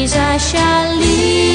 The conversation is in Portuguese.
Elisa Chalim.